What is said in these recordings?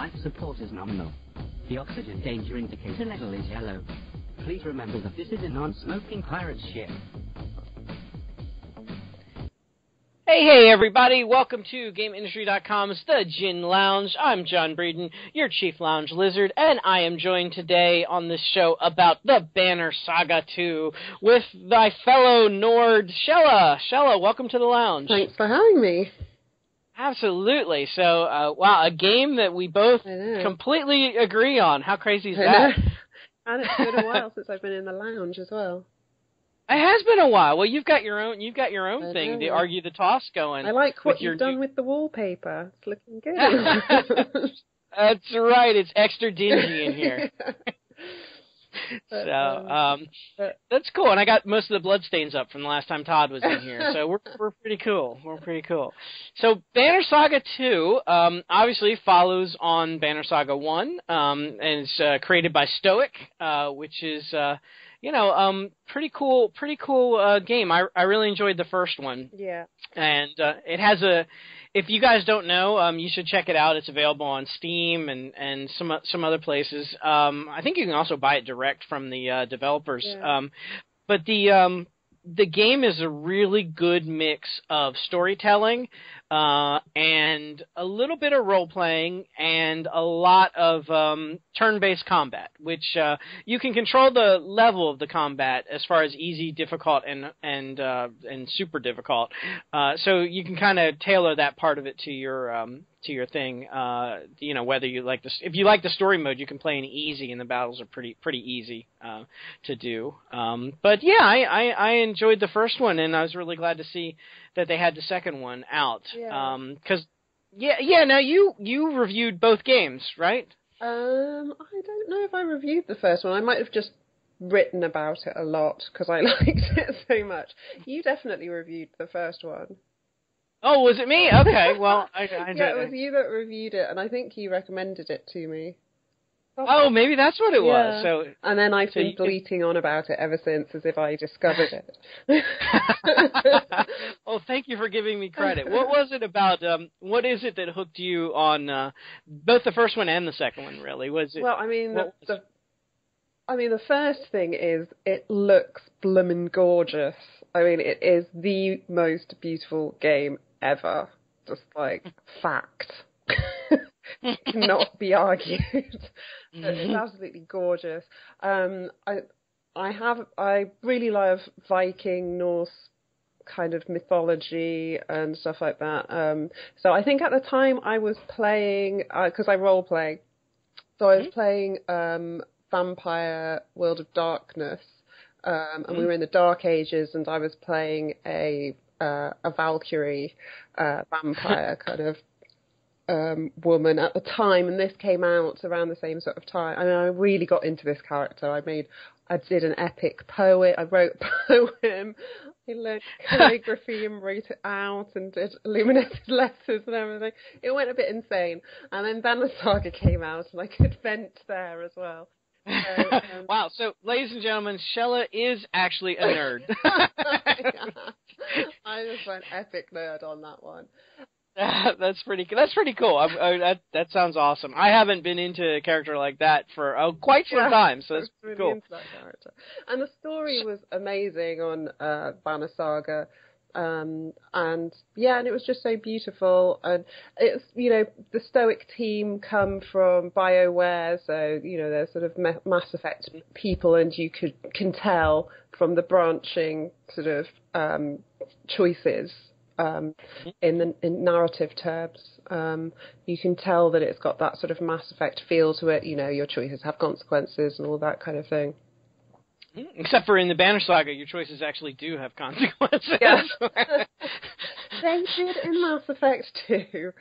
Life support is nominal. The oxygen danger indicator level is yellow. Please remember that this is a non-smoking pirate ship. Hey, hey, everybody. Welcome to GameIndustry.com's The Gin Lounge. I'm John Breeden, your Chief Lounge Lizard, and I am joined today on this show about the Banner Saga 2 with thy fellow Nord, Chella. Chella, welcome to the lounge. Thanks for having me. Absolutely. So, uh, wow, a game that we both completely agree on. How crazy is that? and it's been a while since I've been in the lounge as well. It has been a while. Well, you've got your own. You've got your own I thing know. to argue the toss going. I like what you've done new- with the wallpaper. It's looking good. That's right. It's extra dingy in here. So um, um, that's cool. And I got most of the blood stains up from the last time Todd was in here. So we're we're pretty cool. We're pretty cool. So Banner Saga Two um, obviously follows on Banner Saga One, um, and it's uh, created by Stoic, uh, which is. Uh, you know, um, pretty cool, pretty cool uh, game. I I really enjoyed the first one yeah. and uh, it has a. If you guys don't know, um, you should check it out. It's available on Steam and and some some other places. Um, I think you can also buy it direct from the uh, developers. Yeah. Um, but the um, the game is a really good mix of storytelling uh, and a little bit of role playing and a lot of um, turn-based combat, which uh, you can control the level of the combat as far as easy, difficult, and and uh, and super difficult. Uh, so you can kind of tailor that part of it to your um, to your thing. Uh, you know, whether you like this, if you like the story mode, you can play in easy, and the battles are pretty pretty easy uh, to do. Um, but yeah, I, I I enjoyed the first one, and I was really glad to see that they had the second one out. Yeah. Um 'cause yeah, yeah. Now you you reviewed both games, right? Um, I don't know if I reviewed the first one. I might have just written about it a lot because I liked it so much. You definitely reviewed the first one. Oh, was it me? Okay, well, I, I yeah, it was you that reviewed it, and I think you recommended it to me. Oh, maybe that's what it was. Yeah. So And then I've So been you can- bleating on about it ever since, as if I discovered it. oh, thank you for giving me credit. What was it about? Um, what is it that hooked you on uh, both the first one and the second one? Really, was it? well, I mean, the, the, I mean, the first thing is it looks bloomin' gorgeous. I mean, it is the most beautiful game ever. Just like fact. Cannot be argued. It's absolutely gorgeous. Um, I I have I really love Viking Norse kind of mythology and stuff like that. Um, so I think at the time I was playing because I role play. So I was playing um, Vampire World of Darkness, um, and we were in the Dark Ages, and I was playing a uh, a Valkyrie uh, vampire kind of um, woman at the time, and this came out around the same sort of time. I mean, I really got into this character. I made, I did an epic poet. I wrote a poem. I learned calligraphy and wrote it out and did illuminated letters and everything. It went a bit insane. And then Banner Saga came out, and I could vent there as well. So, um, wow. So, ladies and gentlemen, Chella is actually a nerd. I just went epic nerd on that one. that's pretty. That's pretty cool. I, I, that that sounds awesome. I haven't been into a character like that for uh, quite some Yeah, time, so that's really cool. into that character. And the story was amazing on uh, Banner Saga. Um, and yeah, and it was just so beautiful. And it's, you know, the Stoic team come from BioWare, so, you know, they're sort of Mass Effect people, and you could can tell from the branching sort of um, choices um, in the in narrative terms. Um, you can tell that it's got that sort of Mass Effect feel to it. You know, your choices have consequences and all that kind of thing. Except for in the Banner Saga, your choices actually do have consequences. Yeah. They did in Mass Effect too.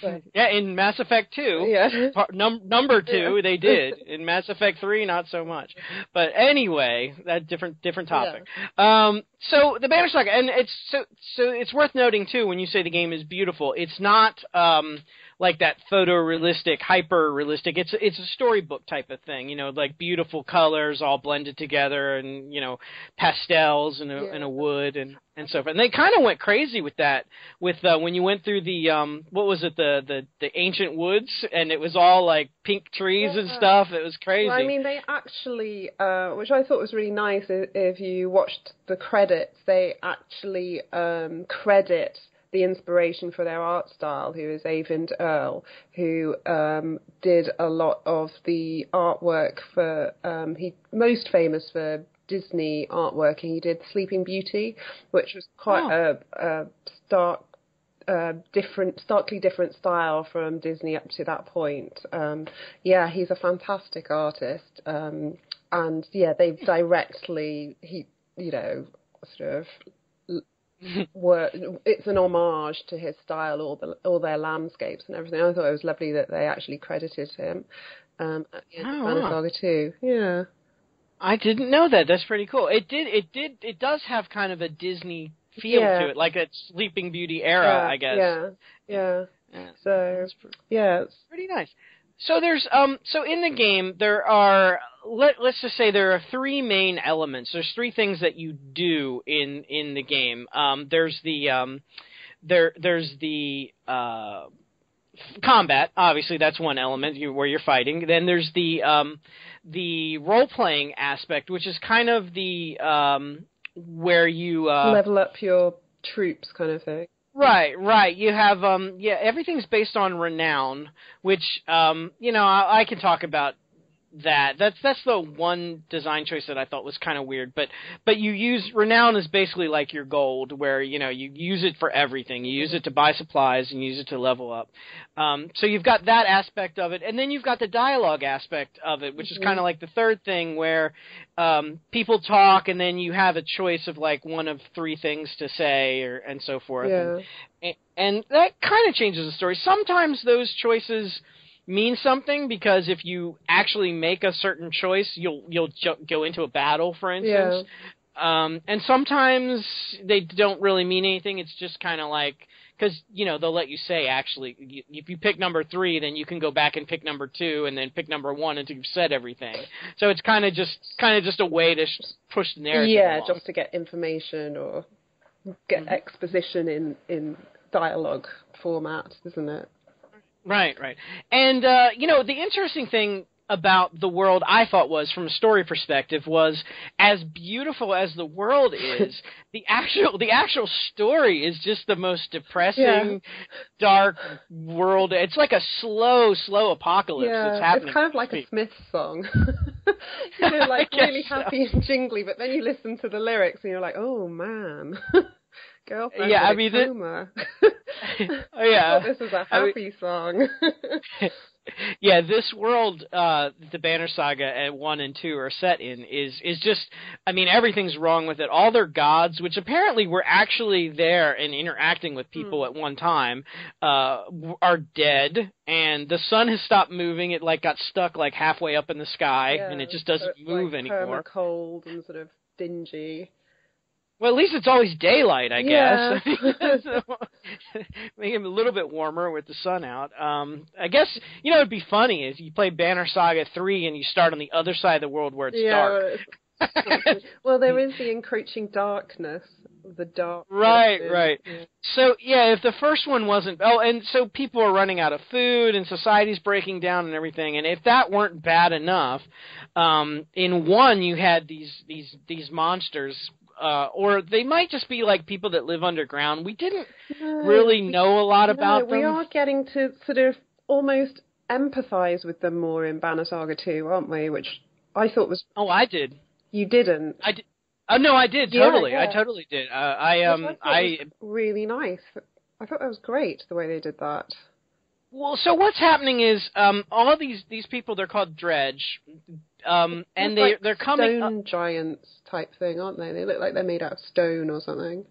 So, yeah, in Mass Effect 2, yeah. par- num- number 2, Yeah. they did. In Mass Effect 3, not so much. But anyway, that different different topic. Um, so the Banner Saga, and it's so so it's worth noting too when you say the game is beautiful. It's not um, like that photorealistic, hyper realistic. It's it's a storybook type of thing, you know, like beautiful colors all blended together, and you know, pastels and a, Yeah. and a wood and and so forth. And they kind of went crazy with that, with uh, when you went through the um, what was it, the the the ancient woods, and it was all like pink trees and stuff. It was crazy. Well, I mean, they actually, uh, which I thought was really nice, if you watched the credits, they actually um, credit the inspiration for their art style, who is Eyvind Earle, who um, did a lot of the artwork for, um, he most famous for Disney artwork, and he did Sleeping Beauty, which was quite a, a stark uh, different, starkly different style from Disney up to that point. Um, yeah, he's a fantastic artist, um, and yeah, they've directly he, you know, sort of were it's an homage to his style, all the all their landscapes and everything. I thought it was lovely that they actually credited him. Um, at the end of Oh, Banner wow. Saga too. Yeah. I didn't know that. That's pretty cool. It did. It did. It does have kind of a Disney feel Yeah. to it, like a Sleeping Beauty era, yeah, I guess. Yeah. Yeah. Yeah. So pr- yeah, it's, pretty nice. So there's um so in the game there are let let's just say there are three main elements. There's three things that you do in in the game. Um there's the um there there's the uh combat obviously that's one element you, where you're fighting then there's the um the role playing aspect which is kind of the um where you uh level up your troops kind of thing. Right, right. You have um yeah, everything's based on renown, which um you know, I, I can talk about that. That's that's the one design choice that I thought was kind of weird, but but you use renown is basically like your gold where, you know, you use it for everything. You use it to buy supplies and use it to level up. Um so you've got that aspect of it and then you've got the dialogue aspect of it, which is kind of like the third thing where um people talk and then you have a choice of like one of three things to say or and so forth. And- Yeah. a- and that kind of changes the story. Sometimes those choices mean something because if you actually make a certain choice, you'll you'll jo- go into a battle, for instance. Um, and sometimes they don't really mean anything. It's just kind of like because you know they'll let you say actually you, if you pick number three, then you can go back and pick number two, and then pick number one until you've said everything. So it's kind of just kind of just a way to sh- push the narrative. yeah, along. just to get information or get Mhm. exposition in in dialogue format, isn't it? Right, right. And uh, you know, the interesting thing about the world I thought was from a story perspective was as beautiful as the world is, the actual the actual story is just the most depressing, Yeah. dark world. It's like a slow, slow apocalypse yeah, that's happening. it's kind of like a Smith song. you know, like really so. happy and jingly, but then you listen to the lyrics and you're like, oh man, girlfriend Yeah, I mean, coma. Oh, yeah. This is a I mean- happy song. yeah, this world, uh, the Banner Saga at one and two are set in is is just, I mean, everything's wrong with it. All their gods, which apparently were actually there and interacting with people at one time, uh, are dead, and the sun has stopped moving. It like got stuck like halfway up in the sky, Yeah, and it just doesn't it's move like anymore. cold and sort of dingy. Well, at least it's always daylight, I Yeah. guess. So, Make it a little bit warmer with the sun out. Um, I guess you know it'd be funny if you play Banner Saga three and you start on the other side of the world where it's yeah, dark. well, there is the encroaching darkness, the dark. Right, right. Yeah. So yeah, if the first one wasn't oh, and so people are running out of food and society's breaking down and everything, and if that weren't bad enough, um, in one you had these these these monsters. Uh, or they might just be like people that live underground. We didn't No, really know a lot no, about them. we are getting to sort of almost empathise with them more in Banner Saga 2, aren't we? Which I thought was Oh, I did. you didn't. I did. Oh no, I did Yeah, totally. I totally did. Uh, I um I was really nice. I thought that was great the way they did that. well. So what's happening is um all these these people they're called dredge, um and they like they're coming. stone giants type thing, aren't they? They look like they're made out of stone or something.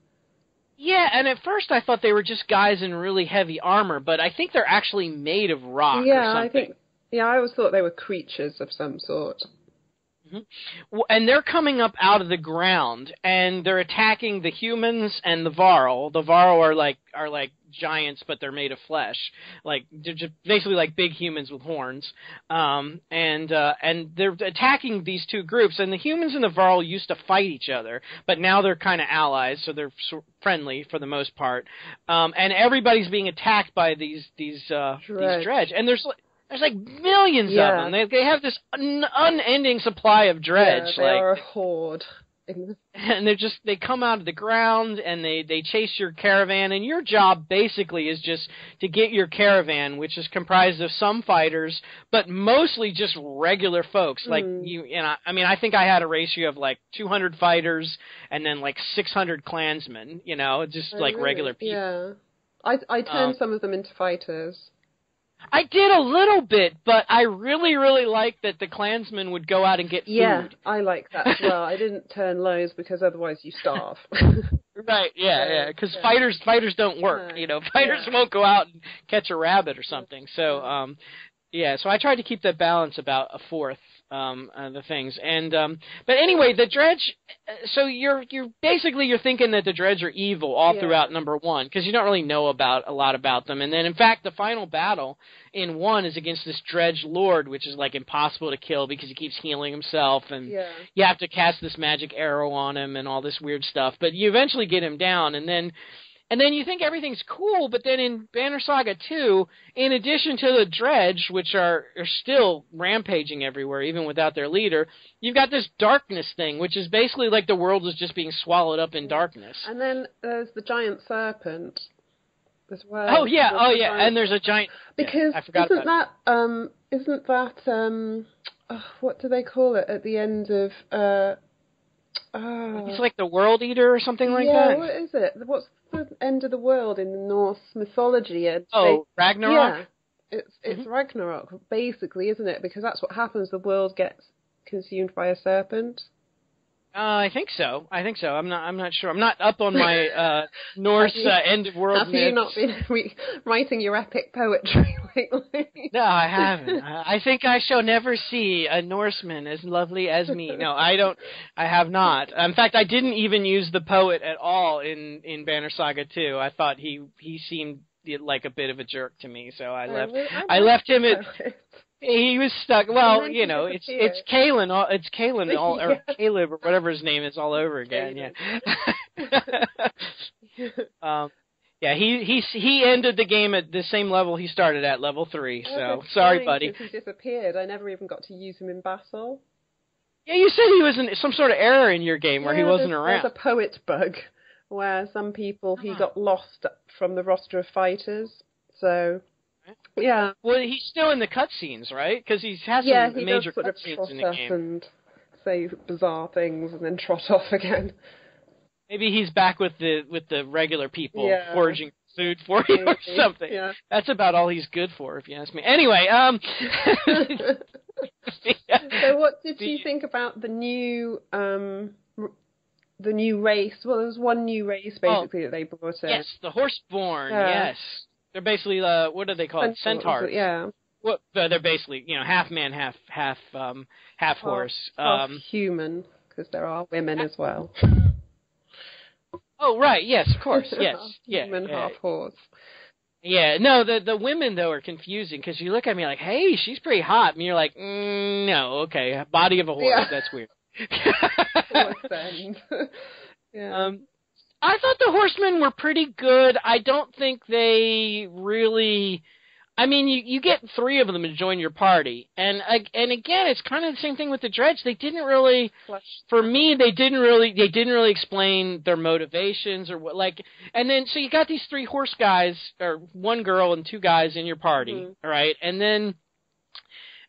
Yeah, and at first I thought they were just guys in really heavy armor, but I think they're actually made of rock or yeah, something. I think. Yeah, I always thought they were creatures of some sort. W- and they're coming up out of the ground and they're attacking the humans and the Varl. The Varl are like are like giants, but they're made of flesh, like they're just basically like big humans with horns. Um, and uh, and they're attacking these two groups. And the humans and the Varl used to fight each other, but now they're kind of allies, so they're friendly for the most part. Um, and everybody's being attacked by these these uh, Dredge. these dredge, and there's like there's like millions Yeah. of them. They they have this un- unending supply of dredge. Yeah, they like are a horde. And they're just they come out of the ground and they they chase your caravan and your job basically is just to get your caravan which is comprised of some fighters but mostly just regular folks like Mm. you and I, I mean I think I had a ratio of like 200 fighters and then like 600 clansmen you know just Oh, like really? regular people Yeah. I I turned Um, some of them into fighters. I did a little bit but I really really liked that the clansmen would go out and get Yeah, food I like that as well. I didn't turn lows because otherwise you starve. Right, yeah, Yeah, yeah, because yeah. fighters fighters don't work. You know, fighters yeah. won't go out and catch a rabbit or something. So, um, yeah, so I tried to keep that balance about a fourth um uh, the things and um but anyway the dredge uh, so you're you're basically you're thinking that the dredge are evil all Yeah. throughout number one because you don't really know about a lot about them and then in fact the final battle in one is against this dredge lord which is like impossible to kill because he keeps healing himself and yeah. you have to cast this magic arrow on him and all this weird stuff. But you eventually get him down, and then and then you think everything's cool. But then in Banner Saga two, in addition to the Dredge, which are are still rampaging everywhere, even without their leader, you've got this darkness thing, which is basically like the world is just being swallowed up in darkness. And then there's the giant serpent as well. Oh yeah, oh yeah, giant- and there's a giant. yeah, because I forgot isn't that um isn't that um oh, what do they call it at the end of uh oh, It's like the World Eater or something like yeah, that. what is it? What's the end of the world in the Norse mythology? And Oh, they- Ragnarok. Yeah, it's it's Mm-hmm. Ragnarok basically, isn't it? Because that's what happens. The world gets consumed by a serpent. Uh, I think so. I think so. I'm not. I'm not sure. I'm not up on my uh, Norse you- uh, end of world Have you myths. not been re- writing your epic poetry lately? No, I haven't. I I think I shall never see a Norseman as lovely as me. No, I don't. I have not. In fact, I didn't even use the poet at all in in Banner Saga 2. I thought he he seemed like a bit of a jerk to me, so I left. I left him at. He was stuck. Well, you know, it's it's Kalen. all- It's Kalen all or Yeah. Caleb or whatever his name is all over again. Yeah. um, yeah. He he he ended the game at the same level he started at, level three. So sorry, buddy. He disappeared. I never even got to use him in battle. Yeah, you said he was in some sort of error in your game where he wasn't there's, around. There's a poet bug where some people he Ah. got lost from the roster of fighters. So yeah, Well, he's still in the cutscenes, right? Because he has yeah, some he major does sort of cutscenes in the game. and say bizarre things and then trot off again. Maybe he's back with the with the regular people Yeah. foraging food for you or something. Yeah. That's about all he's good for, if you ask me. Anyway, um. so what did you think about the new um the new race? Well, there was one new race Oh. basically that they brought in. Yes, the horseborn. Yeah. Yes, they're basically uh, what do they called? Centaurs. Yeah. What? uh, they're basically you know half man, half half um half horse. Half Um. human because there are women as well. Oh right, yes, of course, yes, half yeah, human, yeah. half horse. Yeah, no, the the women though are confusing because you look at me like, hey, she's pretty hot, and you're like, mm, no, okay, body of a horse, Yeah. that's weird. Yeah. um, I thought the horsemen were pretty good. I don't think they really. I mean, you you get three of them to join your party, and and again, it's kind of the same thing with the dredge. They didn't really for me they didn't really they didn't really explain their motivations or what like and then so you got these three horse guys or one girl and two guys in your party Mhm. all right and then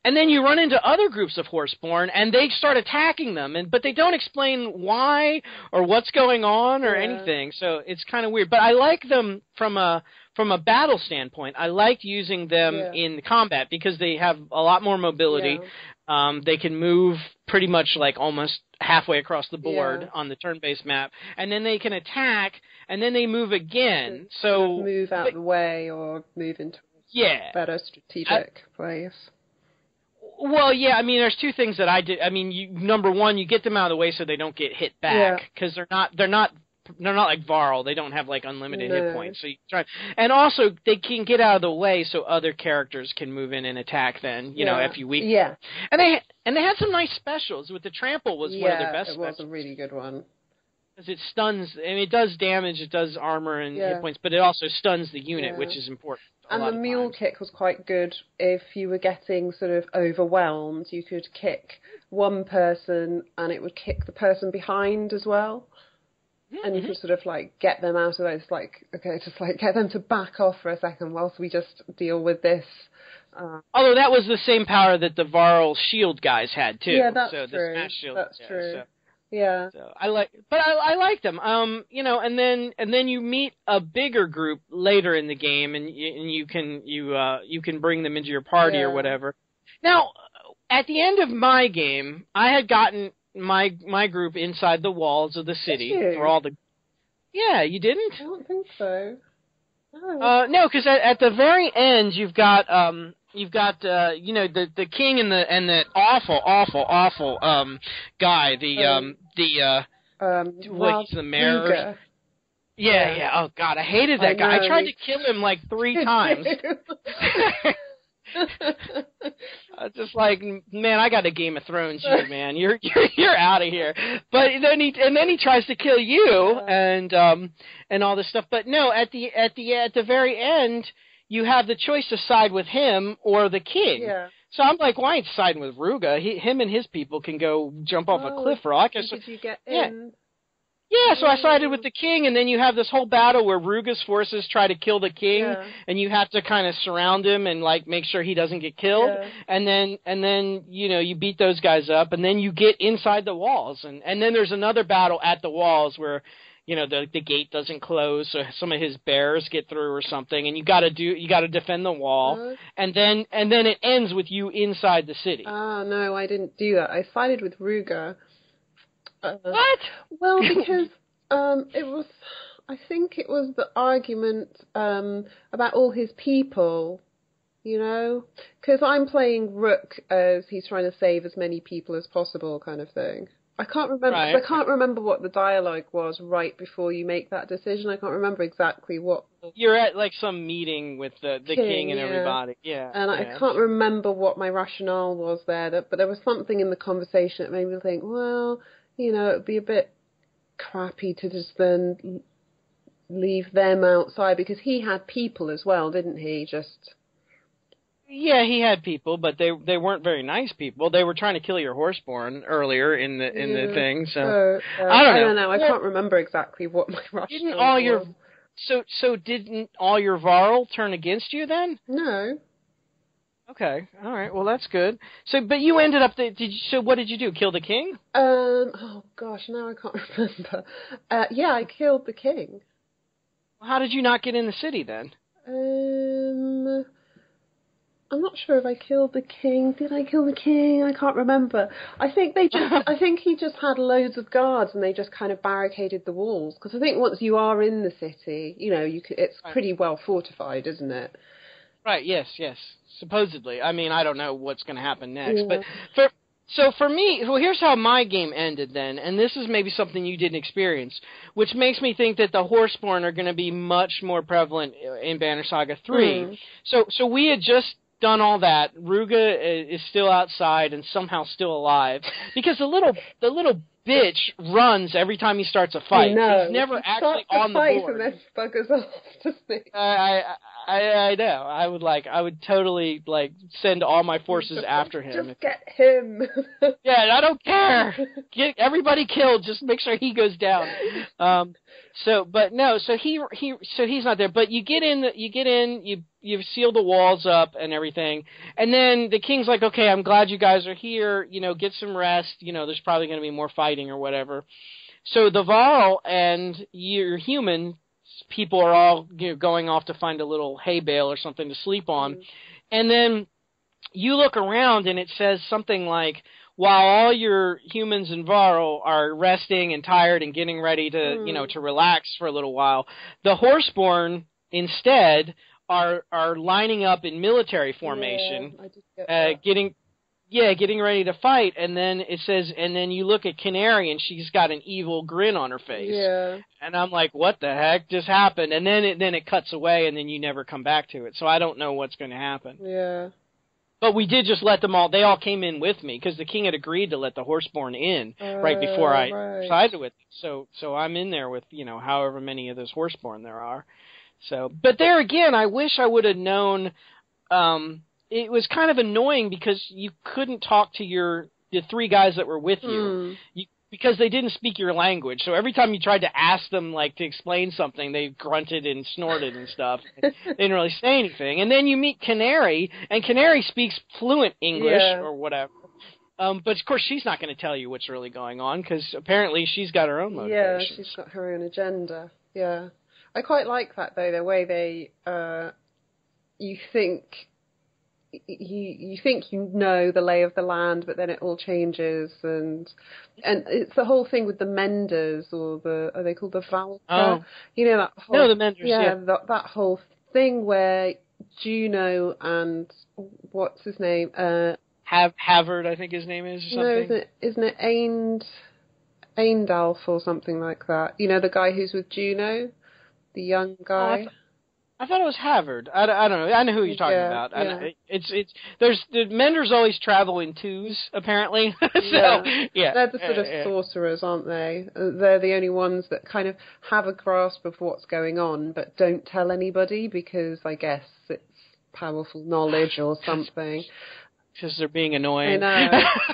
and then you run into other groups of horseborn and they start attacking them and but they don't explain why or what's going on or Yeah. anything so it's kind of weird but i like them from a from a battle standpoint i liked using them Yeah. in combat because they have a lot more mobility Yeah. um, they can move pretty much like almost halfway across the board on the turn-based map, and then they can attack, and then they move again. So move out but- the way or move into yeah, a better strategic place. Well, yeah, I mean, there's two things that I did. I mean, you, number one, you get them out of the way so they don't get hit back because they're not they're not they're not like Varl. They don't have like unlimited hit points. So you try, and also they can get out of the way so other characters can move in and attack. Then you know if you weak. Yeah. And they and they had some nice specials. With the trample was yeah, one of their best it was a really good one. because it stuns. I mean, it does damage. It does armor and Yeah. hit points, but it also stuns the unit, Yeah. which is important. And the mule times. kick was quite good if you were getting sort of overwhelmed. You could kick one person and it would kick the person behind as well. And you could sort of like get them out of those, like, okay, just like get them to back off for a second whilst we just deal with this. Uh, Although that was the same power that the Varl shield guys had too. Yeah, that's so the true. That's yeah, true. So, yeah. so I like, but I, I like them. Um, you know, and then and then you meet a bigger group later in the game, and you, and you can you uh you can bring them into your party or whatever. Now, at the end of my game, I had gotten my my group inside the walls of the city for all the. Yeah, you didn't. I don't think so. No. Uh, no, because at, at the very end you've got um you've got uh you know the the king and the and that awful awful awful um guy the Um, um the uh um, what he's the mayor. or- Rugga. Yeah, Yeah. Oh God, I hated that I guy. I tried to kill him like three times. I was just like, man, I got a Game of Thrones you, man. You're you're you're out of here. But then he and then he tries to kill you and um and all this stuff. But no, at the at the at the very end, you have the choice to side with him or the king. yeah. So I'm like, why ain't siding with Rugga? He, him and his people can go jump off a Oh, cliff rock. I Did you get yeah. in? Yeah, so I sided with the king, and then you have this whole battle where Rugga's forces try to kill the king, Yeah. and you have to kind of surround him and like make sure he doesn't get killed. Yeah. And then and then you know you beat those guys up, and then you get inside the walls, and and then there's another battle at the walls where. You know the the gate doesn't close, so some of his bears get through or something, and you got to do you got to defend the wall, Uh, and then and then it ends with you inside the city. Ah, no, I didn't do that. I sided with Rugga. Uh, what? Well, because um, it was, I think it was the argument um, about all his people, you know? Because I'm playing Rook as he's trying to save as many people as possible, kind of thing. I can't remember. Right. I can't remember what the dialogue was right before you make that decision. I can't remember exactly what, You're at like some meeting with the the King, king, and yeah. everybody. Yeah. and yeah. I can't remember what my rationale was there. That, but there was something in the conversation that made me think, well, you know, it'd be a bit crappy to just then leave them outside because he had people as well, didn't he? Just Yeah, he had people, but they they weren't very nice people. They were trying to kill your horseborn earlier in the in the thing. So so, uh, I don't I know. don't know. I Yeah. can't remember exactly what my rationale didn't all was. your so so didn't all your Varl turn against you then? no. Okay, all right. Well, that's good. So, but you ended up. The, did you, so? What did you do? Kill the king? Um. Oh gosh, now I can't remember. Uh, yeah, I killed the king. How did you not get in the city then? Um, I'm not sure if I killed the king. Did I kill the king? I can't remember. I think they just. I think he just had loads of guards, and they just kind of barricaded the walls. Because I think once you are in the city, you know, you c it's pretty well fortified, isn't it? Right. Yes. Yes. Supposedly. I mean, I don't know what's going to happen next, Yeah. but for so for me, well, here's how my game ended then, and this is maybe something you didn't experience, which makes me think that the Horseborn are going to be much more prevalent in Banner Saga Three. Mm. So, so we had just done all that. Rugga is still outside and somehow still alive because the little the little bitch runs every time he starts a fight. Know. He's never actually on the fight board. and then buggers off, doesn't? I, I I I know. I would like I would totally like send all my forces after him. Just get him. Yeah, I don't care. Get everybody killed. Just make sure he goes down. Um, so, but no. So he he so he's not there. But you get in. You get in. You you seal the walls up and everything. And then the king's like, okay, I'm glad you guys are here. You know, get some rest. You know, there's probably going to be more fighting or whatever. So the Varl and your human people are all you know, going off to find a little hay bale or something to sleep on. Mm. And then you look around and it says something like, while all your humans and Varl are resting and tired and getting ready to, you know, to relax for a little while, the Horseborn instead are are lining up in military formation, Yeah, get uh, getting yeah, getting ready to fight, and then it says, and then you look at Canary, and she's got an evil grin on her face. Yeah. And I'm like, what the heck just happened? And then it then it cuts away, and then you never come back to it. So I don't know what's going to happen. Yeah. But we did just let them all. They all came in with me because the king had agreed to let the horseborn in right before I Oh, right. sided with. Them. So so I'm in there with you know however many of those horseborn there are. So, but there again, I wish I would have known. Um, it was kind of annoying because you couldn't talk to your the three guys that were with you Mm. you because they didn't speak your language. So every time you tried to ask them like to explain something, they grunted and snorted and stuff. they didn't really say anything. And then you meet Canary, and Canary speaks fluent English Yeah. or whatever. Um, but of course, she's not going to tell you what's really going on because apparently she's got her own Yeah, she's got her own agenda. Yeah. I quite like that though, the way they uh you think you you think you know the lay of the land, but then it all changes, and and it's the whole thing with the Menders or the are they called the Valka? Oh. You know that whole No, the Menders, yeah, yeah. That, that whole thing where Juno and what's his name? Uh, Hav- Havard, I think his name is or no, something. isn't it? Isn't it Aind, Aindalf or something like that? You know the guy who's with Juno, the young guy. th- I thought it was Havard. I, I don't know. I know who you're talking Yeah, about. I, yeah. it's it's there's the Menders always travel in twos apparently. so Yeah. yeah, They're the sort of sorcerers, aren't they? They're the only ones that kind of have a grasp of what's going on, but don't tell anybody because I guess it's powerful knowledge or something. because they're being I annoying. know.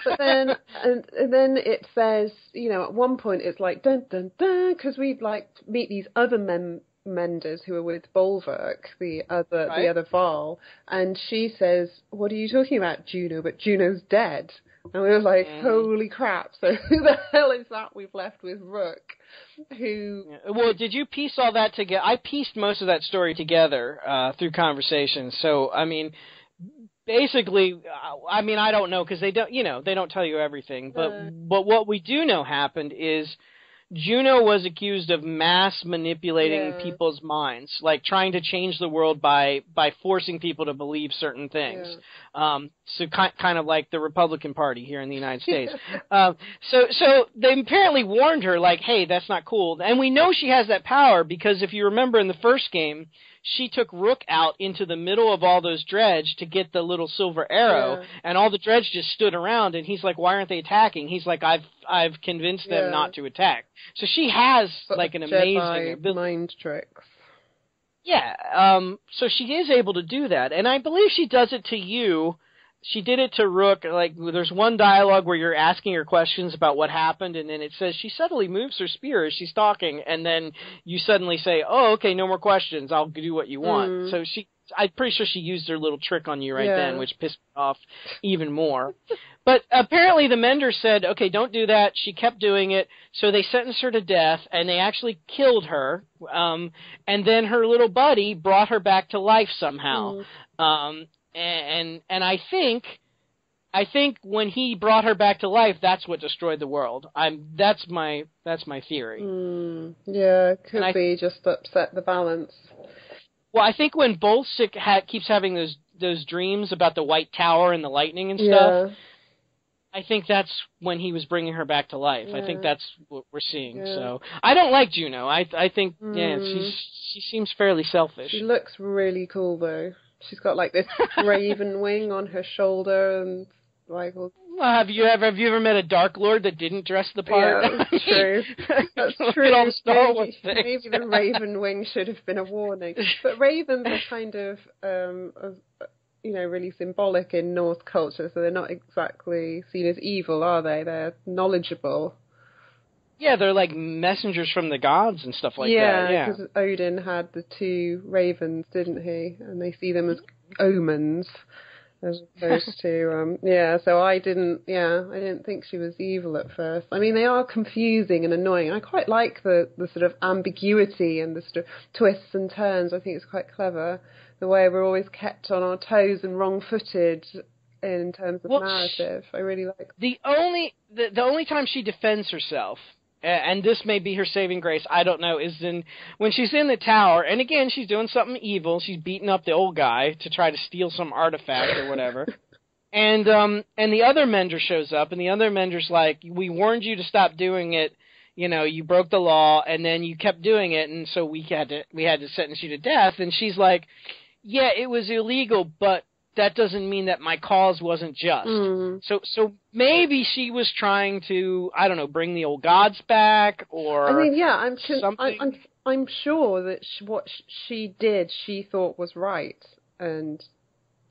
but then, and, and then it says, you know, at one point it's like dun dun dun because we'd like meet these other mem- menders who are with Bolverk, the other Right. the other Varl, and she says, "What are you talking about, Juno? But Juno's dead." And we were like. "Holy crap!" So who the hell is that we've left with Rook? Who? Well, did you piece all that together? I pieced most of that story together uh, through conversations. So, I mean, basically, uh, I mean, I don't know because they don't, you know, they don't tell you everything. But Uh. but what we do know happened is Juno was accused of mass manipulating Yeah. people's minds, like trying to change the world by by forcing people to believe certain things. Um, so kind kind of like the Republican Party here in the United States. Um, so so they apparently warned her like, hey, that's not cool. And we know she has that power because if you remember in the first game, she took Rook out into the middle of all those dredge to get the little silver arrow, Yeah. and all the dredge just stood around. And he's like, why aren't they attacking? He's like, I've I've convinced them Yeah. not to attack. So she has Sort like an amazing Jedi ability. mind tricks. Yeah, um, so she is able to do that, and I believe she does it to you. She did it to Rook. Like, there's one dialogue where you're asking her questions about what happened, and then it says she suddenly moves her spear as she's talking, and then you suddenly say, "Oh, okay, no more questions. I'll do what you want." Mm. So she, I'm pretty sure she used her little trick on you right Yeah. then, which pissed me off even more. But apparently the Mender said, okay, don't do that. She kept doing it, so they sentenced her to death, and they actually killed her. Um, and then her little buddy brought her back to life somehow. Mm. Um, and and I think, I think when he brought her back to life, that's what destroyed the world. I'm that's my that's my theory. Mm, yeah, could And I- be just upset the balance. Well, I think when Bolsick ha- keeps having those those dreams about the White Tower and the lightning and stuff. Yeah, I think that's when he was bringing her back to life. I think that's what we're seeing. Yeah. So I don't like Juno. I I think yeah, Mm. she's she seems fairly selfish. she looks really cool though. She's got like this raven wing on her shoulder and like Well, have you ever have you ever met a Dark Lord that didn't dress the part? Yeah, that's true. That's true. All Star Wars maybe, things. maybe the raven wing should have been a warning. But ravens are kind of, um, of, you know, really symbolic in Norse culture, so they're not exactly seen as evil, are they? They're knowledgeable. Yeah, they're like messengers from the gods and stuff like yeah, that. Yeah. because Odin had the two ravens, didn't he? And they see them as omens. As opposed to, um, yeah, so I didn't, yeah, I didn't think she was evil at first. I mean, they are confusing and annoying. I quite like the, the sort of ambiguity and the sort of twists and turns. I think it's quite clever. The way we're always kept on our toes and wrong footed in terms of Well, narrative. I really like the only the, the only time she defends herself and this may be her saving grace. I don't know. Is in when she's in the tower and again she's doing something evil. She's beating up the old guy to try to steal some artifact or whatever. And um and the other mender shows up and the other mender's like we warned you to stop doing it. You know you broke the law and then you kept doing it and so we had to we had to sentence you to death. And she's like yeah it was illegal but that doesn't mean that my cause wasn't just Mm. so so maybe she was trying to i don't know bring the old gods back or I mean, yeah, I'm con- I, something- I'm I'm sure that sh- what she did, she thought was right, and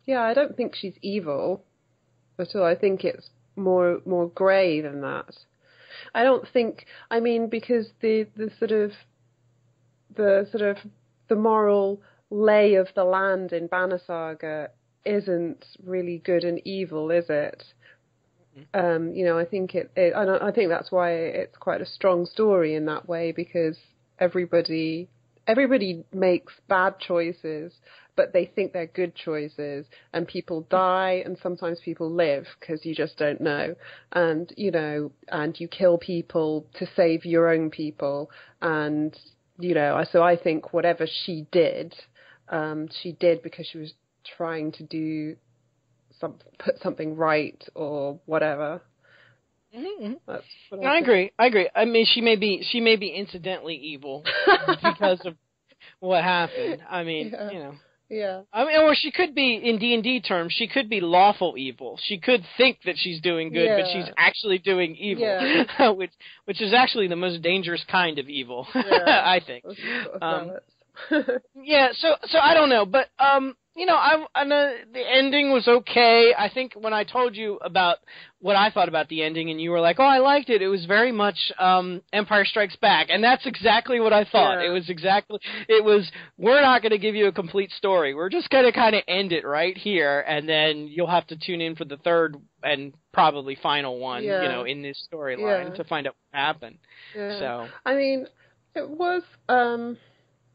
yeah, I don't think she's evil at all. I think it's more more grey than that. I don't think. I mean, because the the sort of the sort of the moral lay of the land in Banner Saga isn't really good and evil, is it? Um, you know, I think it, it I, I think that's why it's quite a strong story in that way because everybody everybody makes bad choices, but they think they're good choices, and people die, and sometimes people live because you just don't know, and you know, and you kill people to save your own people, and you know, so I think whatever she did, um, she did because she was trying to do some put something right or whatever. Mhm. What I think. agree. I agree. I mean, she may be she may be incidentally evil because of what happened. I mean, Yeah. you know. Yeah. I mean, or she could be in D and D terms. She could be lawful evil. She could think that she's doing good, but she's actually doing evil, Yeah. which which is actually the most dangerous kind of evil. Yeah. I think. Those sort of Um. Yeah, so so I don't know, but um, you know, I, I know the ending was okay. I think when I told you about what I thought about the ending, and you were like, "Oh, I liked it," it was very much um, Empire Strikes Back, and that's exactly what I thought. Yeah. It was exactly it was. We're not going to give you a complete story. We're just going to kind of end it right here, and then you'll have to tune in for the third and probably final one, Yeah. you know, in this storyline Yeah. to find out what happened. So I mean, it was um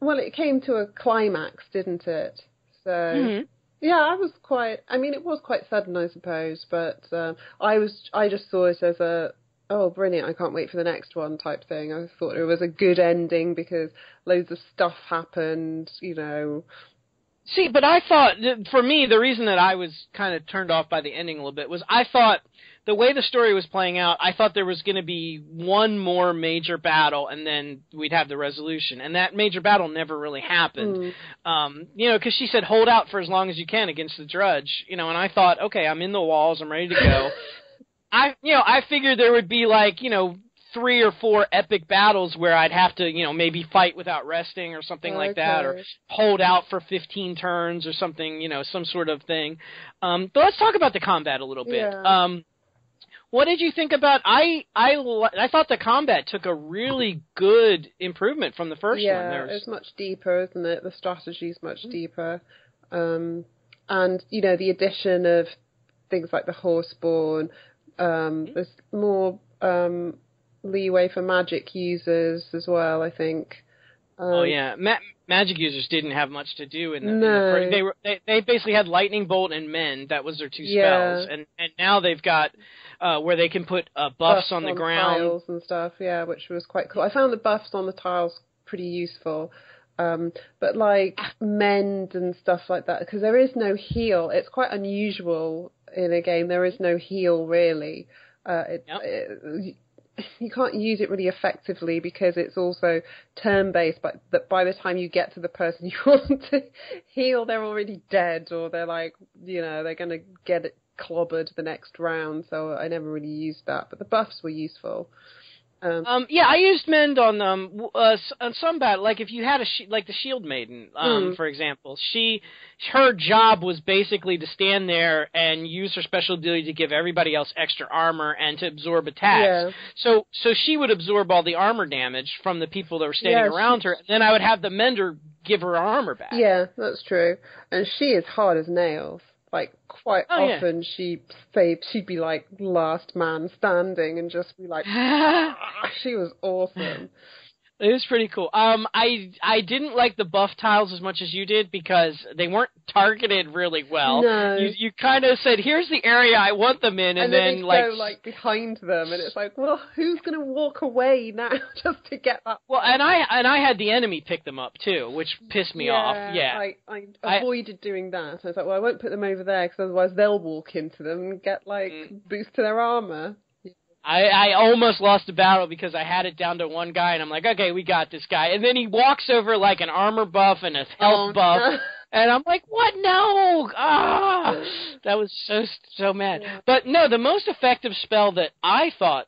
well it came to a climax, didn't it? So mhm. yeah, I was quite I mean it was quite sudden I suppose, but um I was I just saw it as a oh brilliant, I can't wait for the next one type thing. I thought it was a good ending because loads of stuff happened, you know. See, but I thought for me the reason that I was kind of turned off by the ending a little bit was I thought the way the story was playing out, I thought there was going to be one more major battle and then we'd have the resolution, and that major battle never really happened. Mm. Um, you know, because she said hold out for as long as you can against the Dredge, you know, and I thought, okay, I'm in the walls, I'm ready to go. I, you know, I figured there would be like, you know, three or four epic battles where I'd have to, you know, maybe fight without resting or something like that, or hold out for 15 turns or something, you know, some sort of thing. Um, but let's talk about the combat a little bit. Yeah. Um, what did you think about? I I I thought the combat took a really good improvement from the first yeah, one. There was, it's much deeper, isn't it? The strategy's much deeper, um, and you know the addition of things like the horseborn. Um, there's more um, leeway for magic users as well. I think. Oh yeah, Ma- magic users didn't have much to do in the, in the first. They were they, they basically had lightning bolt and mend. That was their two Yeah. spells, and and now they've got uh, where they can put uh, buffs, on the ground. tiles and stuff. Yeah, which was quite cool. I found the buffs on the tiles pretty useful. Um, but like mend and stuff like that, because there is no heal. It's quite unusual in a game. There is no heal really. Uh, it, Yep. it, you can't use it really effectively because it's also turn based. But that by the time you get to the person you want to heal, they're already dead, or they're like, you know, they're going to get it clobbered the next round. So I never really used that. But the buffs were useful. Um, Um, yeah, I used mend on um w- uh, on some battle. Like if you had a sh- like the shield maiden, um, Mm. for example, she her job was basically to stand there and use her special ability to give everybody else extra armor and to absorb attacks. Yeah. So so she would absorb all the armor damage from the people that were standing Yeah, around she- her, and then I would have the mender give her armor back. Yeah, that's true. And she is hard as nails. Like quite Oh, yeah. often she say she'd be like last man standing and just be like ah, she was awesome. It was pretty cool. Um, I I didn't like the buff tiles as much as you did because they weren't targeted really well. No. You you kind of said, "Here's the area I want them in," and, and then, then like, go like behind them, and it's like, well, who's going to walk away now just to get that? well, and I and I had the enemy pick them up too, which pissed me off. Yeah. I, I I- avoided doing that. I was like, well, I won't put them over there because otherwise they'll walk into them and get like Mm. boost to their armor. I, I almost lost a battle because I had it down to one guy, and I'm like, okay, we got this guy. And then he walks over like an armor buff and a health Oh, buff, no. and I'm like, what? No! Ah, that was so so mad. Yeah. But no, the most effective spell that I thought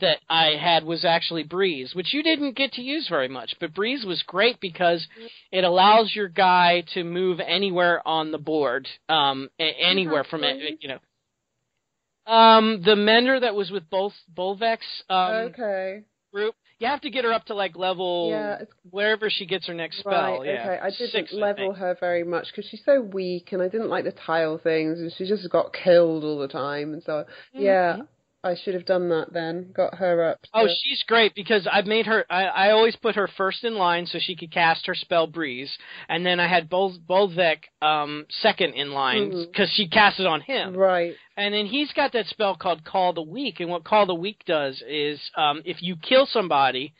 that I had was actually Breeze, which you didn't get to use very much. But Breeze was great because it allows your guy to move anywhere on the board, um, a- anywhere from it, you know. Um, the mender that was with both Bolverk um, okay. group, you have to get her up to like level Yeah, it's wherever she gets her next spell. right. yeah, Okay. I didn't Six, level think. her very much because she's so weak, and I didn't like the tile things, and she just got killed all the time. And so, yeah, I should have done that then. Got her up. Oh, to- she's great because I've made her. I, I always put her first in line so she could cast her spell Breeze, and then I had Bol- Bolverk um, second in line because she cast it on him. right. And then he's got that spell called Call the Weak, and what Call the Weak does is um, if you kill somebody.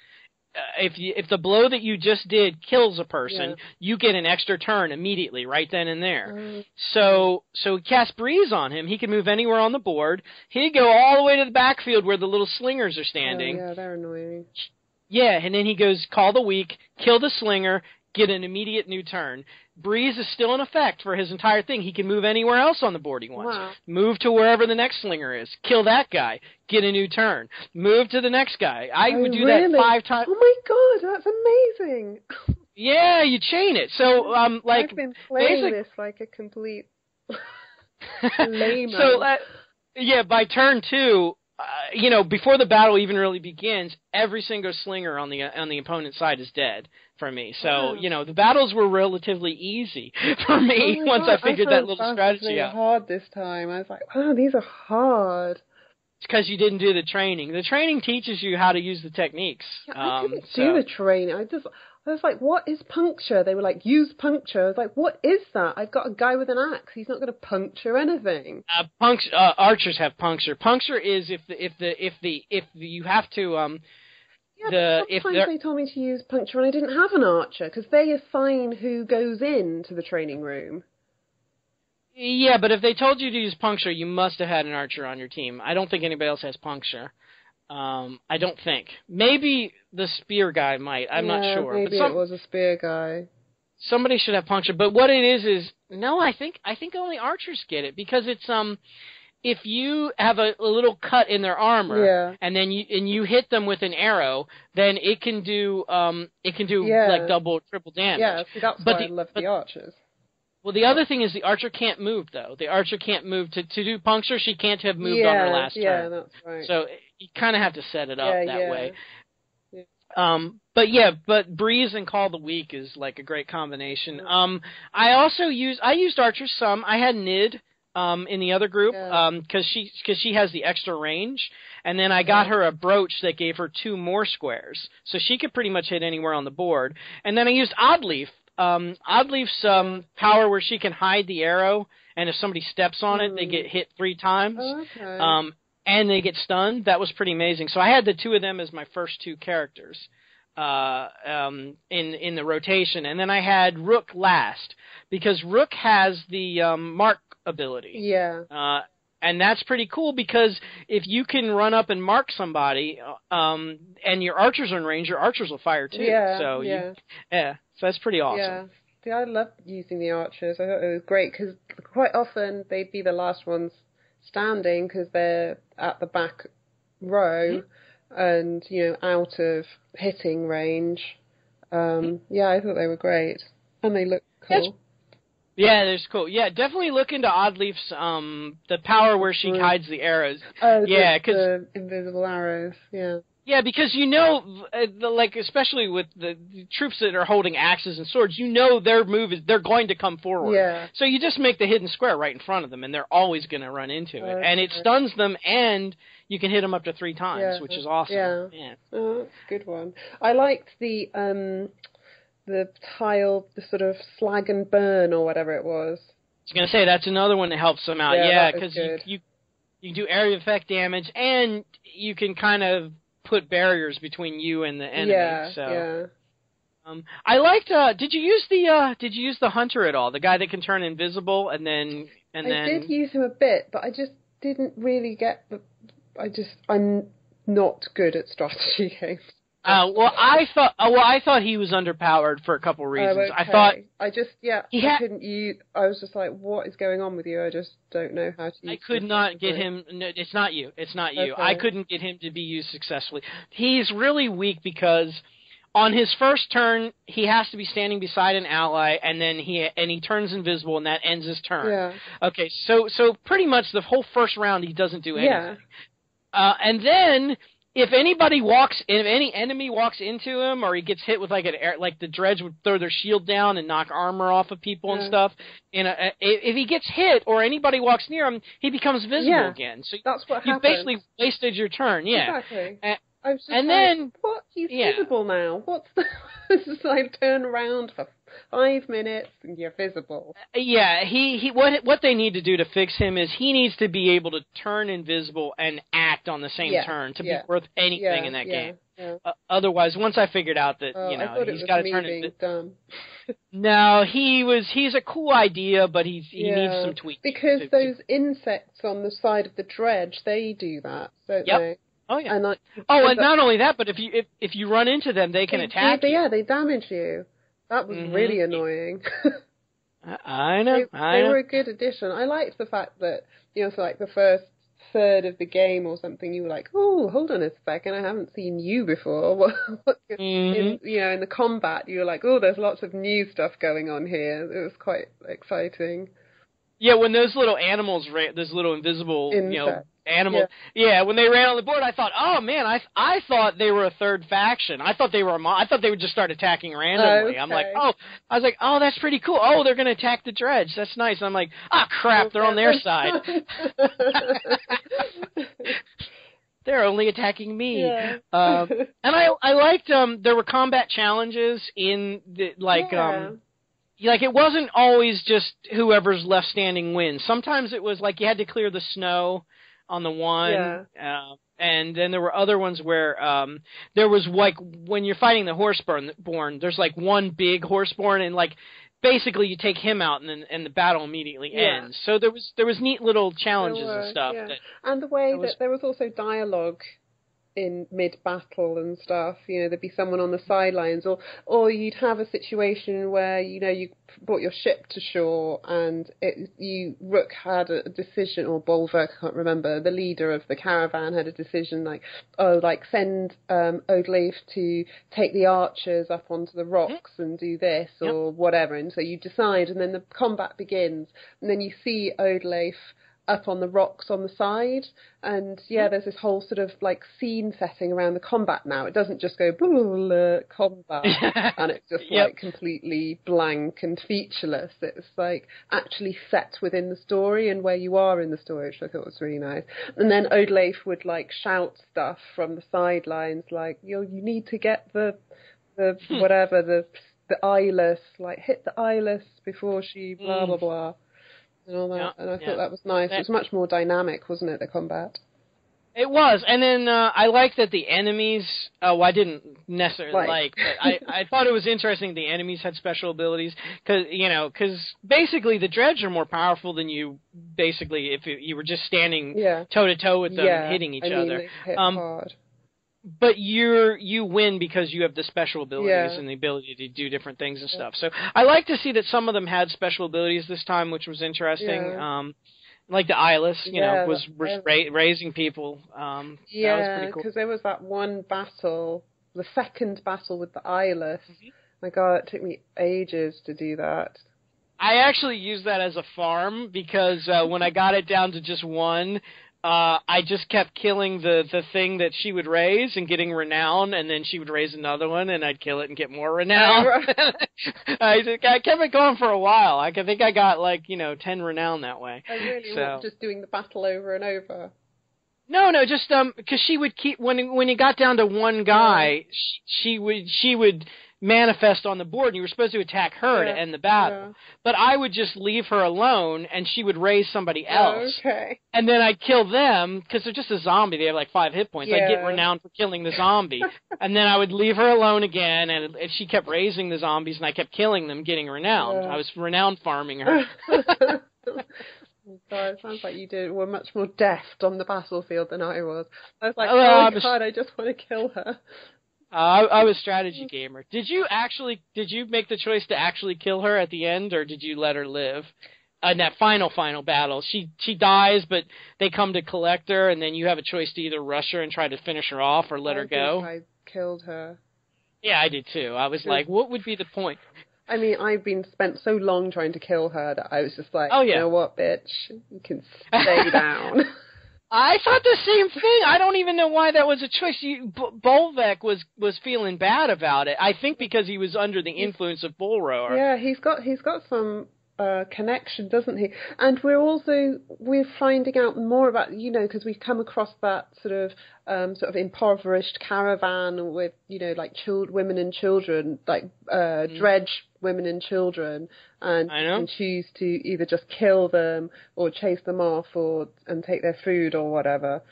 Uh, if you, if the blow that you just did kills a person, Yeah. you get an extra turn immediately, right then and there. Um, So so cast breeze on him. He can move anywhere on the board. He'd go all the way to the backfield where the little slingers are standing. Oh, yeah, they're annoying. Yeah, and then he goes call the weak, kill the slinger, get an immediate new turn. Breeze is still in effect for his entire thing. He can move anywhere else on the board he wants. Wow. Move to wherever the next slinger is. Kill that guy. Get a new turn. Move to the next guy. I Oh, would do really? that five times. Oh my god, that's amazing! Yeah, you chain it. So um like I've been playing this like a complete layman. so uh, yeah, by turn two, uh, you know, before the battle even really begins, every single slinger on the on the opponent's side is dead for me. So Wow. you know, the battles were relatively easy for me Oh once God, I figured found that little strategy out. hard this time. I was like, wow, these are hard. It's because you didn't do the training. The training teaches you how to use the techniques. Yeah, I um, couldn't so- do the training. I just, I was like, what is puncture? They were like, use puncture. I was like, what is that? I've got a guy with an axe. He's not going to puncture anything. Uh, puncture, uh, archers have puncture. Puncture is if the if the if the if the, you have to um Yeah, The- if they told me to use puncture and I didn't have an archer because they assign who goes in to the training room. Yeah, but if they told you to use puncture, you must have had an archer on your team. I don't think anybody else has puncture. Um, I don't think. Maybe the spear guy might. I'm not sure. Maybe but some, it was a spear guy. somebody should have puncture. But what it is is no. I think I think only archers get it because it's um. If you have a, a little cut in their armor, Yeah. and then you and you hit them with an arrow, then it can do um it can do Yeah. like double triple damage. Yeah, see, that's But why the- I love but- the archers. Well, the other thing is the archer can't move though. The archer can't move to to do puncture. She can't have moved yeah, on her last yeah, turn. that's right. So you kind of have to set it up yeah, that yeah. way. Um, but yeah, but breeze and call the weak is like a great combination. Um, I also use I used Archer some. I had Nid um in the other group Yeah. um because she because she has the extra range, and then I got her a brooch that gave her two more squares, so she could pretty much hit anywhere on the board. And then I used Oddleif. Um, Oddleif's um power where she can hide the arrow, and if somebody steps on it, they Mm. get hit three times. Oh, okay. Um, and they get stunned. That was pretty amazing. So I had the two of them as my first two characters uh, um, in in the rotation, and then I had Rook last because Rook has the um, mark ability. yeah. Uh, and that's pretty cool because if you can run up and mark somebody, uh, um, and your archers are in range, your archers will fire too. Yeah, so yeah. You, yeah, so that's pretty awesome. Yeah. See, I love using the archers. I thought it was great because quite often they'd be the last ones standing because they're at the back row and, you know, out of hitting range. Um, yeah, I thought they were great. And they look cool. Yeah, there's cool. Yeah, definitely look into Oddleif's um the power where she hides the arrows. Oh, yeah, the, 'cause- the invisible arrows. Yeah. Yeah, because you know, uh, the, like especially with the, the troops that are holding axes and swords, you know their move is they're going to come forward. Yeah. So you just make the hidden square right in front of them, and they're always going to run into it, and it stuns them, and you can hit them up to three times, Yeah. which is awesome. Yeah. yeah. Oh, that's a good one. I liked the um the tile, the sort of slag and burn or whatever it was. I was gonna say that's another one that helps them out. Yeah, Yeah, because you, you you do area effect damage, and you can kind of put barriers between you and the enemy. yeah, so yeah. um, I liked. Uh, did you use the uh, Did you use the hunter at all? The guy that can turn invisible and then and I then. did use him a bit, but I just didn't really get the. I just I'm not good at strategy games. Uh, well, I thought. Uh, well, I thought he was underpowered for a couple reasons. Oh, I thought I just yeah He I had- couldn't use. I was just like, what is going on with you? I just don't know how to. Use I could not get him. No, it's not you. It's not you. Okay. I couldn't get him to be used successfully. He's really weak because on his first turn he has to be standing beside an ally, and then he and he turns invisible, and that ends his turn. Yeah, Okay, so so pretty much the whole first round he doesn't do anything. yeah, Uh, and then if anybody walks, if any enemy walks into him, or he gets hit with like an air, like the dredge would throw their shield down and knock armor off of people and stuff. And uh, if if he gets hit or anybody walks near him, he becomes visible Yeah. again. So that's what you happened. basically wasted your turn. Yeah. exactly. Uh, I was just and then- what? He's yeah. visible now. What's the? just like turn around for five minutes and you're visible. Yeah, he, he what what they need to do to fix him is he needs to be able to turn invisible and act on the same Yeah, turn to yeah. be worth anything yeah, in that game. Uh, otherwise, once I figured out that Oh, you know he's got to turn it. dumb. No, he was he's a cool idea, but he's he needs some tweaks. Because to- to- those insects on the side of the dredge, they do that, don't Yep. they? oh yeah. And like, oh, and not only that, but if you if, if you run into them, they can they, attack they, you. Yeah, they damage you. That was Mhm. really annoying. I, know. they, I they know. were a good addition. I liked the fact that you know, for like the first third of the game or something, you were like, "Oh, hold on a second, I haven't seen you before." What, what, Mhm. in, you know, in the combat, you were like, "Oh, there's lots of new stuff going on here." It was quite exciting. Yeah, when those little animals, ra- those little invisible, you know, animals. Yeah. when they ran on the board, I thought, oh man, I I thought they were a third faction. I thought they were a mo- I thought they would just start attacking randomly. I'm like, oh, I was like, oh, that's pretty cool. Oh, they're gonna attack the dredge. That's nice. And I'm like, ah, crap, they're on their side. They're only attacking me. yeah. Um, and I I liked um there were combat challenges in the like Yeah. um like it wasn't always just whoever's left standing wins. Sometimes it was like you had to clear the snow on the one. Yeah. Uh, and then there were other ones where um there was like when you're fighting the horseborn born, there's like one big horseborn and like basically you take him out and then and the battle immediately Yeah. ends. So there was there was neat little challenges were, and stuff yeah. that And the way That was- that there was also dialogue in mid battle and stuff, you know, there'd be someone on the sidelines or or you'd have a situation where, you know, you brought your ship to shore and it you Rook had a decision or Bolverk, I can't remember, the leader of the caravan had a decision like, oh like send um Oddleif to take the archers up onto the rocks and do this Yep. or whatever and so you decide and then the combat begins and then you see Oddleif up on the rocks on the side. And yeah, there's this whole sort of like scene setting around the combat now. It doesn't just go blah, blah, combat and it's just Yep. like completely blank and featureless. It's like actually set within the story and where you are in the story, which I thought was really nice. And then Oddleif would like shout stuff from the sidelines like, you you need to get the the Hmm. whatever the the eyeless like hit the eyeless before she blah Mm. blah blah and all that. Yeah, and I yeah. thought that was nice. That- It was much more dynamic, wasn't it? The combat. It was, and then uh, I like that the enemies. Oh, well, I didn't necessarily Like. like, but I I thought it was interesting the enemies had special abilities because you know because basically the dredge are more powerful than you basically if you, you were just standing Yeah. toe to toe with them yeah. hitting each I mean, other. hit Um, hard. But you're you win because you have the special abilities Yeah. and the ability to do different things and stuff. So I like to see that some of them had special abilities this time, which was interesting. Yeah. Um, like the eyeless, you Yeah, know, was, was ra- raising people. Um, Yeah, pretty cool. because there was that one battle, the second battle with the eyeless. Mm-hmm. My God, it took me ages to do that. I actually used that as a farm because uh, when I got it down to just one, uh, I just kept killing the the thing that she would raise and getting renown, and then she would raise another one, and I'd kill it and get more renown. I, just- I kept it going for a while. I think I got like you know ten renown that way. I really So- just doing the battle over and over. No, no, just um, because she would keep when when you got down to one guy, she, she would she would manifest on the board, and you were supposed to attack her Yeah, to end the battle. But I would just leave her alone, and she would raise somebody Yeah. else, Okay. and then I'd kill them because they're just a zombie. They have like five hit points. I'd get renowned for killing the zombie, and then I would leave her alone again, and, and she kept raising the zombies, and I kept killing them, getting renowned. Yeah. I was renowned farming her. Oh, God, it sounds like you did were much more deft on the battlefield than I was. I was like, Oh, oh, my God, I just want to kill her. Uh, I, I was strategy gamer. Did you actually? Did you make the choice to actually kill her at the end, or did you let her live? In that final final battle, she she dies, but they come to collect her, and then you have a choice to either rush her and try to finish her off, or let I her go. I killed her. Yeah, I did too. I was like, what would be the point? I mean, I've been spent so long trying to kill her that I was just like, Oh, yeah. you know what, bitch, you can stay down. I thought the same thing. I don't even know why that was a choice. You, B- Bolverk was was feeling bad about it. I think because he was under the influence of Bellower. Yeah, he's got he's got some uh, connection, doesn't he? And we're also we're finding out more about you know because we've come across that sort of um, sort of impoverished caravan with you know like child women and children like uh, dredge women and children and Mm. I know. can choose to either just kill them or chase them off or and take their food or whatever.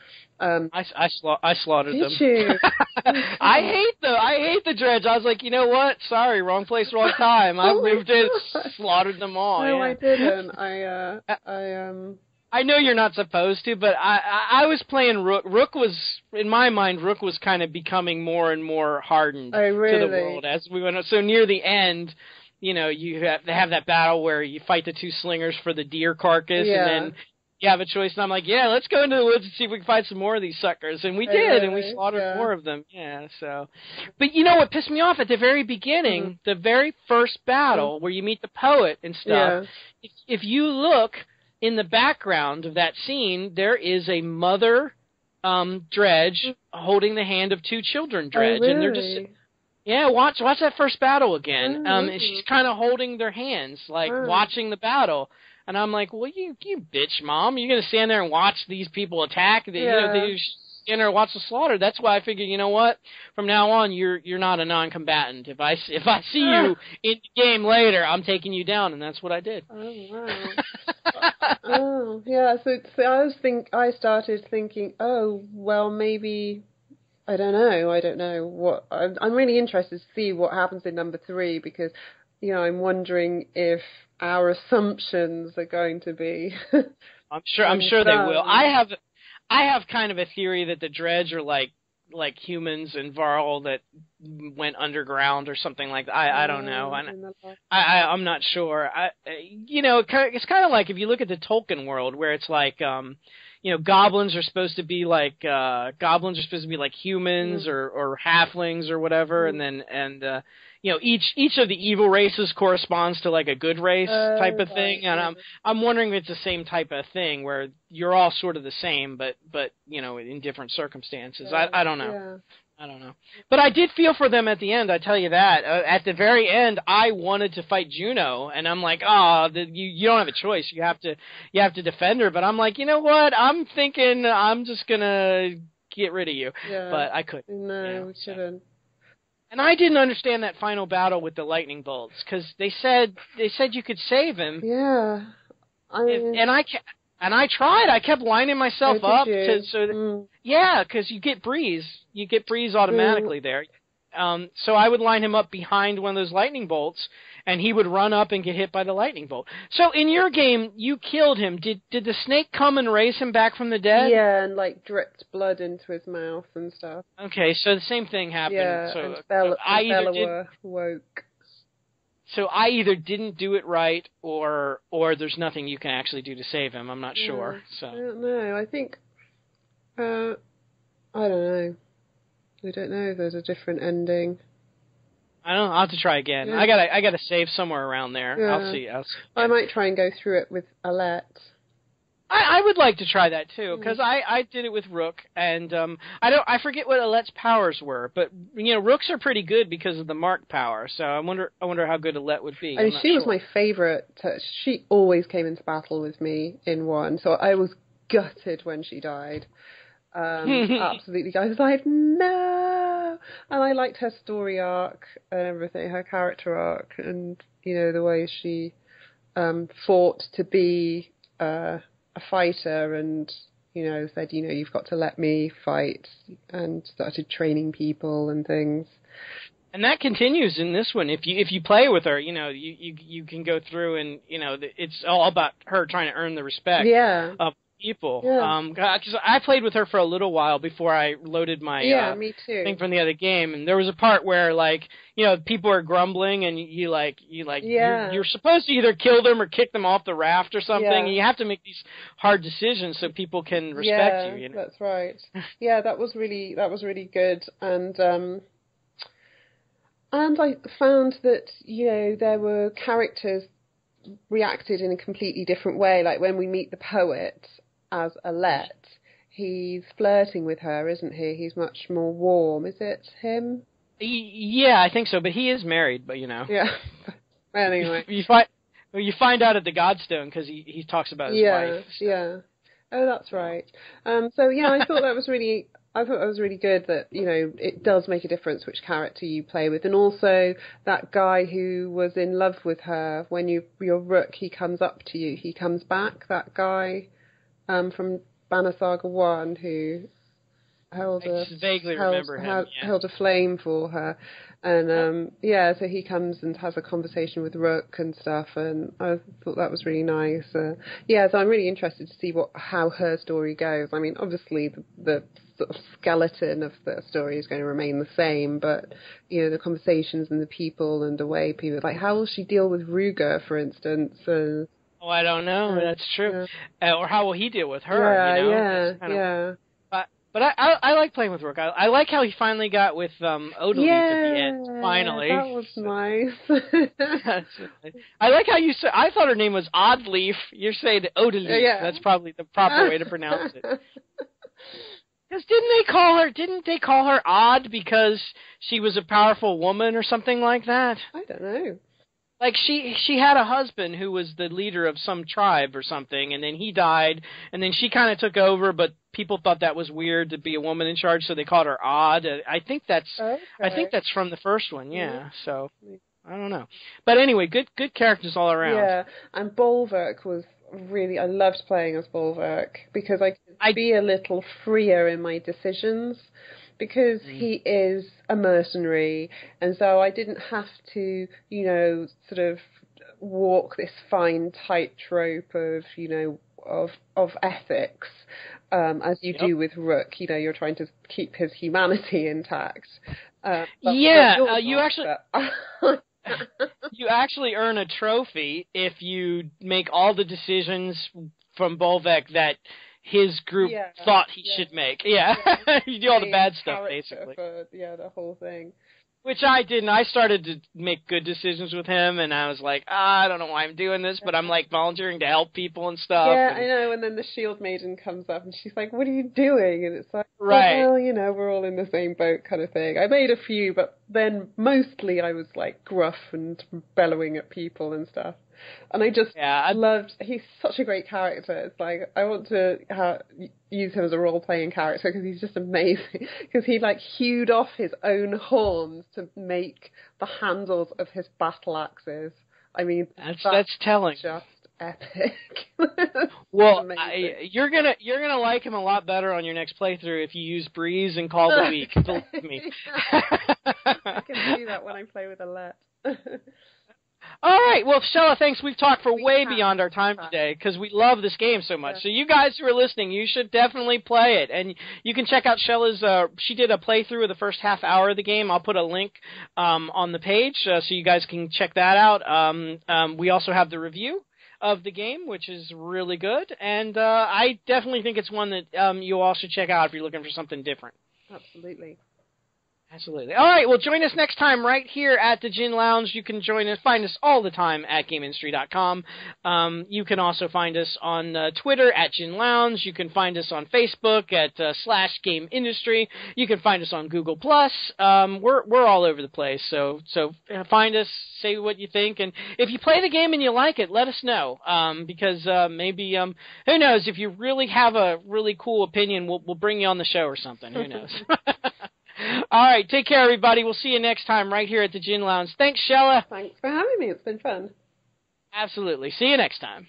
Um, I, I, sla- I slaughtered Did them. you? I hate the I hate the dredge. I was like, you know what? Sorry, wrong place, wrong time. I Oh moved in, slaughtered them all. no, yeah. I didn't. I uh, I um. I know you're not supposed to, but I, I I was playing Rook. Rook was in my mind. Rook was kind of becoming more and more hardened Oh, really? to the world as we went. on. So near the end, you know, you have they have that battle where you fight the two slingers for the deer carcass, Yeah. and then you have a choice. And I'm like, yeah, let's go into the woods and see if we can find some more of these suckers. And we Oh, did, and we slaughtered Yeah. more of them. Yeah. So, but you know what pissed me off at the very beginning, Mm-hmm. the very first battle where you meet the poet and stuff Yeah. if, if you look in the background of that scene, there is a mother um, dredge holding the hand of two children dredge, oh, really? and they're just yeah. Watch watch that first battle again. Oh, um, and she's kind of holding their hands, like Oh. watching the battle. And I'm like, well, you you bitch, mom, you're gonna stand there and watch these people attack. They, You know, Yeah. they stand there and watch the slaughter. That's why I figured, you know what? From now on, you're you're not a non-combatant. If I if I see you in the game later, I'm taking you down, and that's what I did. Oh wow. oh yeah. So, so I was think I started thinking, oh well, maybe I don't know. I don't know what. I'm, I'm really interested to see what happens in number three because you know I'm wondering if our assumptions are going to be. I'm sure. I'm sure they will. I have, I have kind of a theory that the dredge are like like humans and Varl that went underground or something like that. I I don't know. I, In the last- I I'm not sure. I you know it's kind of like if you look at the Tolkien world where it's like um you know goblins are supposed to be like uh goblins are supposed to be like humans Mm. or or halflings or whatever and then and uh you know each each of the evil races corresponds to like a good race Oh, type of thing and I'm. I'm wondering if it's the same type of thing where you're all sort of the same but but you know in different circumstances. I I don't know. Yeah. I don't know. But I did feel for them at the end. I tell you that. Uh, at the very end, I wanted to fight Juno, and I'm like, oh, the, you you don't have a choice. You have to you have to defend her. But I'm like, you know what? I'm thinking I'm just gonna get rid of you. Yeah. But I couldn't. no, yeah, we shouldn't. And I didn't understand that final battle with the lightning bolts because they said they said you could save him, Yeah. I If- and I ca- and I tried. I kept lining myself up to so that Mm. Yeah, because you get breeze. You get breeze automatically there. Um, so I would line him up behind one of those lightning bolts, and he would run up and get hit by the lightning bolt. So in your game, you killed him. Did did the snake come and raise him back from the dead? Yeah, and like dripped blood into his mouth and stuff. Okay, so the same thing happened. yeah, so and Bella, I either did. woke. So I either didn't do it right, or or there's nothing you can actually do to save him. I'm not sure. So I don't know. I think. Uh, I don't know. I don't know if there's a different ending. I don't. know. I'll have to try again. Yeah. I gotta I gotta save somewhere around there. I'll see. I'll see. I might try and go through it with Alette. I, I would like to try that too because Mm. I I did it with Rook and um I don't I forget what Alette's powers were but you know Rooks are pretty good because of the Mark power so I wonder I wonder how good Alette would be. I mean, she was my favourite. To, she always came into battle with me in one, so I was gutted when she died. Um, absolutely, I was like, no. And I liked her story arc and everything, her character arc, and you know the way she um, fought to be uh, a fighter, and you know said, you know, you've got to let me fight, and started training people and things. And that continues in this one. If you if you play with her, you know you you you can go through and you know it's all about her trying to earn the respect Yeah. of people. Yeah. Um, because I played with her for a little while before I loaded my yeah, uh, me too. thing from the other game, and there was a part where like you know people are grumbling, and you like you like Yeah. you're, you're supposed to either kill them or kick them off the raft or something. Yeah. And you have to make these hard decisions so people can respect yeah, you. You know? that's right. Yeah, that was really that was really good, and um, and I found that you know there were characters reacted in a completely different way. Like when we meet the poet as Alette, he's flirting with her, isn't he? He's much more warm. Is it him? Yeah, I think so. But he is married. But you know, Yeah. anyway. you find well, you find out at the Godstone because he he talks about his yeah, wife. yeah. Oh, that's right. Um, so yeah, I thought that was really, I thought that was really good that you know it does make a difference which character you play with, and also that guy who was in love with her when you your rook he comes up to you, he comes back. That guy um, from Banner Saga One who held a vaguely held, remember him. held, yeah. held a flame for her. And um yeah, so he comes and has a conversation with Rook and stuff, and I thought that was really nice. Uh, yeah, so I'm really interested to see what how her story goes. I mean, obviously the, the sort of skeleton of the story is going to remain the same, but you know the conversations and the people and the way people like how will she deal with Rugga, for instance? Uh, Oh, I don't know. Yeah, That's true. yeah. Uh, or how will he deal with her? yeah, you know? yeah, kind of- yeah. But but I, I I like playing with Rook. I, I like how he finally got with um Odalith at the end. Finally, that was nice. I like how you said. I thought her name was Oddleaf. You're saying Odalith. Yeah. That's probably the proper way to pronounce it. Because didn't they call her? Didn't they call her Odd because she was a powerful woman or something like that? I don't know. Like she she had a husband who was the leader of some tribe or something, and then he died, and then she kind of took over, but people thought that was weird to be a woman in charge, so they called her Odd. Uh, I think that's Okay. I think that's from the first one, yeah. Mhm. So I don't know, but anyway, good good characters all around. Yeah, and Bolverk was really. I loved playing as Bolverk because I could I- be a little freer in my decisions because Mm. he is a mercenary, and so I didn't have to, you know, sort of walk this fine tightrope of, you know, of of ethics. Um, as you Yep. do with Rook, you know, you're trying to keep his humanity intact. Uh, Yeah, uh, you actually- You actually earn a trophy if you make all the decisions from Bolverk that his group Yeah, thought he yeah. should make. Yeah, you do all the bad stuff basically. For, yeah, the whole thing. Which I didn't. I started to make good decisions with him, and I was like, ah, I don't know why I'm doing this, but I'm like volunteering to help people and stuff. yeah, and- I know. And then the Shield Maiden comes up, and she's like, "What are you doing?" And it's like, Right. well, you know, we're all in the same boat, kind of thing. I made a few, but then mostly I was like gruff and bellowing at people and stuff. And I just Yeah, I loved. He's such a great character. It's like I want to ha- use him as a role playing character because he's just amazing. Because he like hewed off his own horns to make the handles of his battle axes. I mean, that's that's that's telling. just epic. Well. I, you're gonna you're gonna like him a lot better on your next playthrough if you use Breeze and Call the Weak. Believe me. I can do that when I play with Alette. All right. Well, Chella, thanks. We've talked for way beyond our time today because we love this game so much. So you guys who are listening, you should definitely play it, and you can check out Chella's. Uh, she did a playthrough of the first half hour of the game. I'll put a link um, on the page uh, so you guys can check that out. Um, um, we also have the review of the game, which is really good, and uh, I definitely think it's one that um, you all should check out if you're looking for something different. Absolutely. Absolutely. All right. Well, join us next time right here at the Gin Lounge. You can join us, find us all the time at GameIndustry.com. Um, you can also find us on uh, Twitter at Gin Lounge. You can find us on Facebook at uh, slash Game Industry. You can find us on Google Plus. Um, we're we're all over the place. So so uh, find us, say what you think, and if you play the game and you like it, let us know. Um, because uh, maybe um, who knows if you really have a really cool opinion, we'll we'll bring you on the show or something. Who knows? All right, take care, everybody. We'll see you next time right here at the Gin Lounge. Thanks, Chella. Thanks for having me. It's been fun. Absolutely. See you next time.